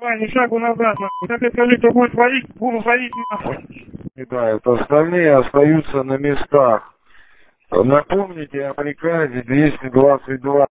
давай, ни шагу назад, нахуй. Как я скажу, кто будет валить, буду валить, нахуй. Да, это Остальные остаются на местах. Напомните о приказе 222.